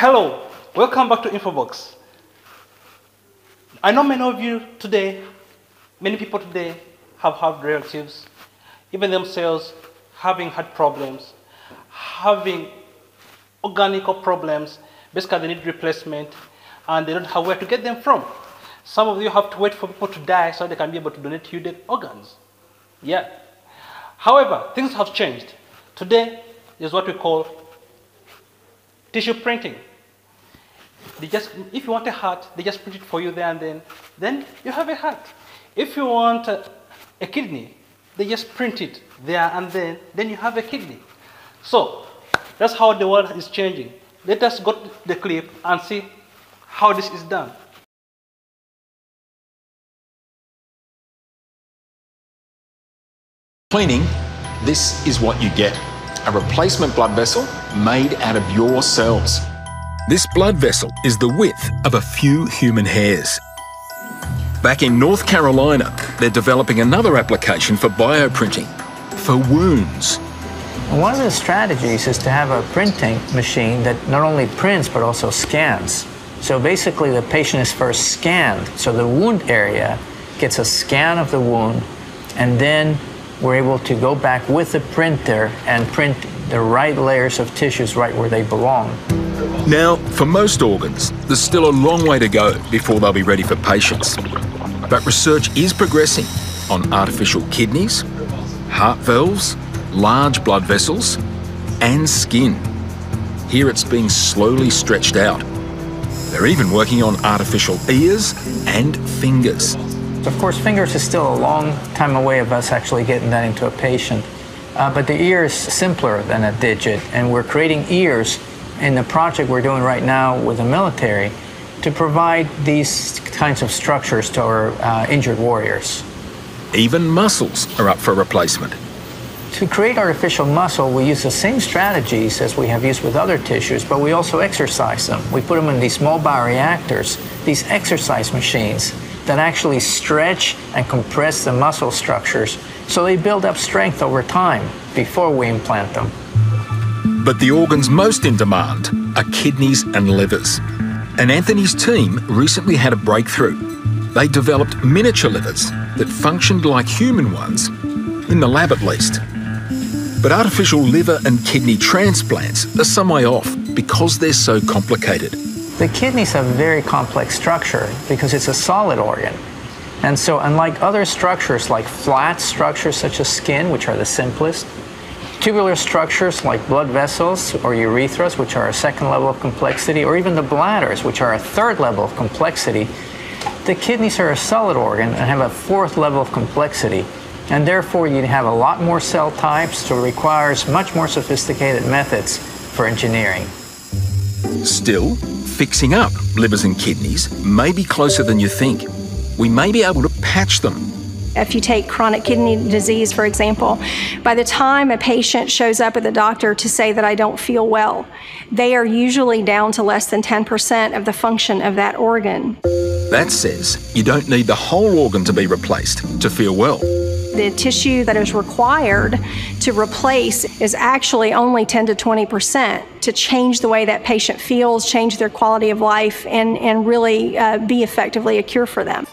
Hello, welcome back to Infobox. I know many of you today, many people today have had relatives, even themselves having had problems, having organic problems, basically they need replacement and they don't have where to get them from. Some of you have to wait for people to die so they can be able to donate you their organs. Yeah. However, things have changed. Today is what we call tissue printing. They just, if you want a heart, they just print it for you there and then. Then you have a heart. If you want a, a kidney, they just print it there and then. Then you have a kidney. So that's how the world is changing. Let us go to the clip and see how this is done. Cleaning, this is what you get. A replacement blood vessel made out of your cells. This blood vessel is the width of a few human hairs. Back in North Carolina, they're developing another application for bioprinting, for wounds. One of the strategies is to have a printing machine that not only prints but also scans. So basically the patient is first scanned, so the wound area gets a scan of the wound and then we're able to go back with the printer and print the right layers of tissues right where they belong. Now, for most organs, there's still a long way to go before they'll be ready for patients. But research is progressing on artificial kidneys, heart valves, large blood vessels, and skin. Here it's being slowly stretched out. They're even working on artificial ears and fingers. Of course, fingers is still a long time away of us actually getting that into a patient. Uh, but the ear is simpler than a digit, and we're creating ears in the project we're doing right now with the military to provide these kinds of structures to our uh, injured warriors. Even muscles are up for replacement. To create artificial muscle, we use the same strategies as we have used with other tissues, but we also exercise them. We put them in these small bioreactors, these exercise machines that actually stretch and compress the muscle structures so they build up strength over time before we implant them. But the organs most in demand are kidneys and livers. And Anthony's team recently had a breakthrough. They developed miniature livers that functioned like human ones, in the lab at least. But artificial liver and kidney transplants are some way off because they're so complicated. The kidneys have a very complex structure because it's a solid organ. And so unlike other structures like flat structures such as skin, which are the simplest, tubular structures like blood vessels or urethras, which are a second level of complexity, or even the bladders, which are a third level of complexity, the kidneys are a solid organ and have a fourth level of complexity. And therefore, you have a lot more cell types, so it requires much more sophisticated methods for engineering. Still, fixing up livers and kidneys may be closer than you think. We may be able to patch them. If you take chronic kidney disease, for example, by the time a patient shows up at the doctor to say that I don't feel well, they are usually down to less than 10% of the function of that organ. That says you don't need the whole organ to be replaced to feel well. The tissue that is required to replace is actually only 10 to 20% to change the way that patient feels, change their quality of life, and, and really uh, be effectively a cure for them.